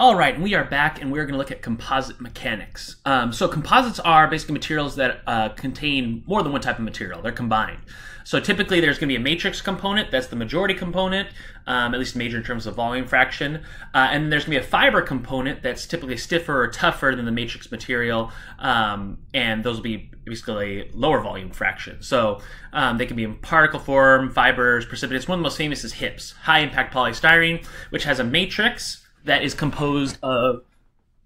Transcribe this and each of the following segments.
All right, and we are back, and we're going to look at composite mechanics. Um, so composites are basically materials that uh, contain more than one type of material. They're combined. So typically, there's going to be a matrix component. That's the majority component, um, at least major in terms of volume fraction. Uh, and there's going to be a fiber component that's typically stiffer or tougher than the matrix material, um, and those will be basically lower volume fraction. So um, they can be in particle form, fibers, precipitates. One of the most famous is HIPS, high impact polystyrene, which has a matrix that is composed of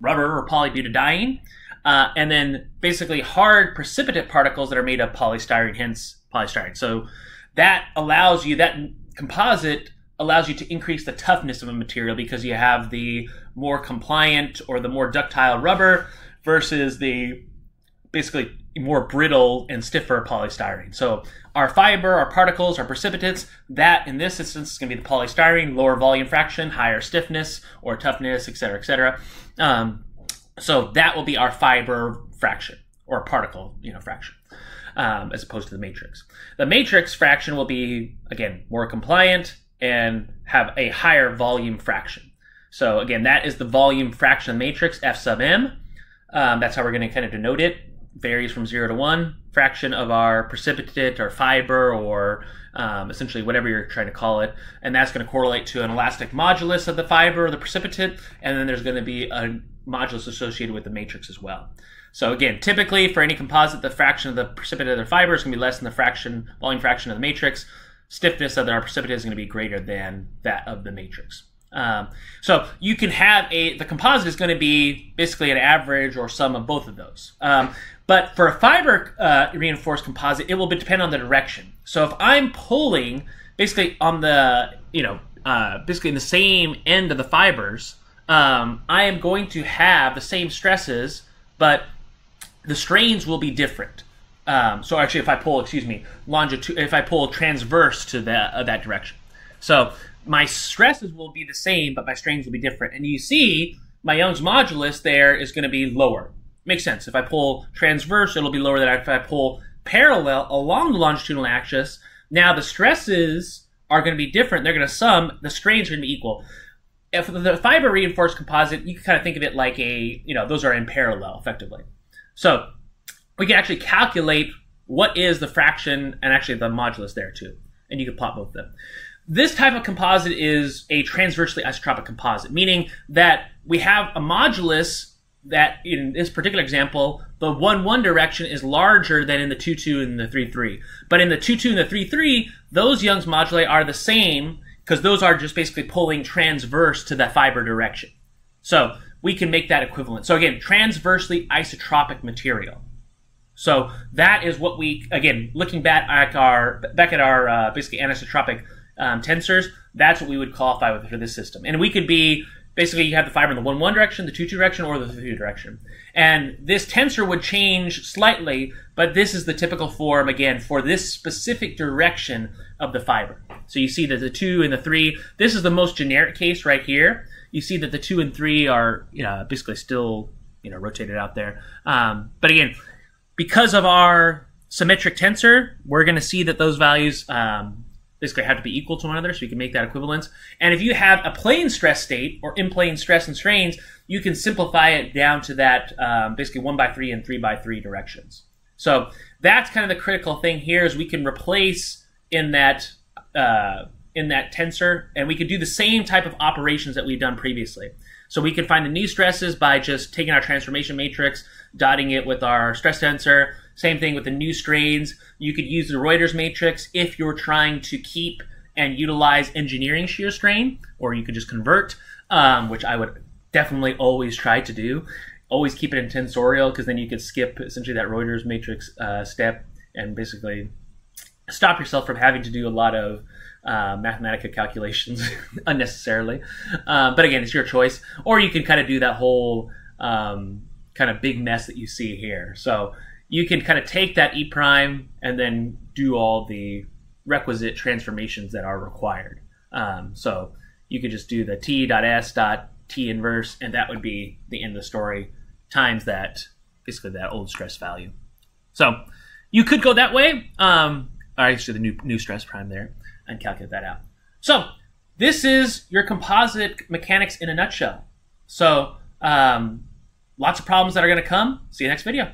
rubber or polybutadiene, uh, and then basically hard precipitate particles that are made of polystyrene, hence polystyrene. So that allows you, that composite allows you to increase the toughness of a material because you have the more compliant or the more ductile rubber versus the basically more brittle and stiffer polystyrene. So our fiber, our particles, our precipitates, that in this instance is going to be the polystyrene, lower volume fraction, higher stiffness or toughness, et cetera, et cetera. Um, so that will be our fiber fraction or particle, you know, fraction um, as opposed to the matrix. The matrix fraction will be, again, more compliant and have a higher volume fraction. So again, that is the volume fraction of the matrix, F sub m. Um, that's how we're going to kind of denote it. Varies from 0 to 1. Fraction of our precipitate or fiber or um, essentially whatever you're trying to call it. And that's going to correlate to an elastic modulus of the fiber or the precipitate. And then there's going to be a modulus associated with the matrix as well. So again, typically for any composite, the fraction of the precipitate their fiber is going to be less than the fraction volume fraction of the matrix. Stiffness of their precipitate is going to be greater than that of the matrix. Um, so you can have a the composite is going to be basically an average or sum of both of those. Um, but for a fiber uh, reinforced composite, it will depend on the direction. So if I'm pulling basically on the you know uh, basically in the same end of the fibers, um, I am going to have the same stresses, but the strains will be different. Um, so actually, if I pull, excuse me, longitude, if I pull transverse to that uh, that direction, so my stresses will be the same, but my strains will be different. And you see, my Young's modulus there is going to be lower. Makes sense. If I pull transverse, it'll be lower than if I pull parallel along the longitudinal axis. Now the stresses are going to be different. They're going to sum. The strains are going to be equal. If the fiber reinforced composite, you can kind of think of it like a, you know, those are in parallel effectively. So we can actually calculate what is the fraction and actually the modulus there too. And you can plot both of them. This type of composite is a transversely isotropic composite, meaning that we have a modulus that in this particular example, the 1 1 direction is larger than in the 2 2 and the 3 3. But in the 2 2 and the 3 3, those Young's moduli are the same because those are just basically pulling transverse to the fiber direction. So we can make that equivalent. So again, transversely isotropic material. So that is what we again looking back at our back at our uh, basically anisotropic um, tensors. That's what we would qualify with for this system, and we could be basically you have the fiber in the one one direction, the two two direction, or the three direction, and this tensor would change slightly, but this is the typical form again for this specific direction of the fiber. So you see that the two and the three. This is the most generic case right here you see that the two and three are you know, basically still you know rotated out there. Um, but again, because of our symmetric tensor, we're going to see that those values um, basically have to be equal to one another, so you can make that equivalence. And if you have a plane stress state or in plane stress and strains, you can simplify it down to that um, basically one by three and three by three directions. So that's kind of the critical thing here is we can replace in that uh, in that tensor, and we could do the same type of operations that we've done previously. So we can find the new stresses by just taking our transformation matrix, dotting it with our stress tensor. Same thing with the new strains. You could use the Reuter's matrix if you're trying to keep and utilize engineering shear strain, or you could just convert, um, which I would definitely always try to do. Always keep it in tensorial because then you could skip essentially that Reuter's matrix uh, step and basically stop yourself from having to do a lot of uh, Mathematica calculations unnecessarily. Uh, but again, it's your choice. Or you can kind of do that whole um, kind of big mess that you see here. So you can kind of take that E prime and then do all the requisite transformations that are required. Um, so you could just do the t dot s dot t inverse, and that would be the end of the story times that basically that old stress value. So you could go that way. Um, actually, the new new stress prime there and calculate that out. So this is your composite mechanics in a nutshell. So um, lots of problems that are going to come. See you next video.